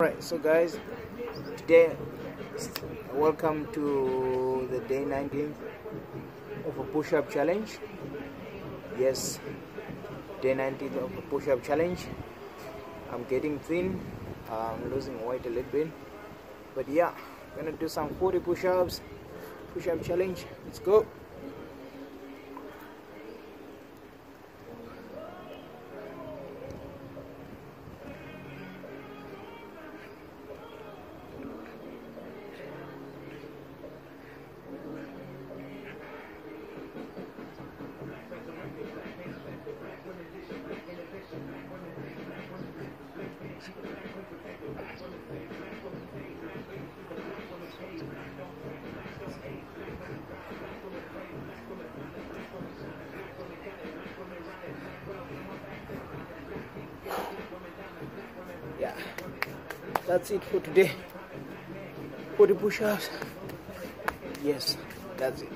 Right, so guys, today, welcome to the day 19th of a push-up challenge. Yes, day 19th of a push-up challenge. I'm getting thin. I'm losing weight a little bit, but yeah, gonna do some 40 push-ups, push-up challenge. Let's go. Yeah, that's it for today. 40 push-ups. Yes, that's it.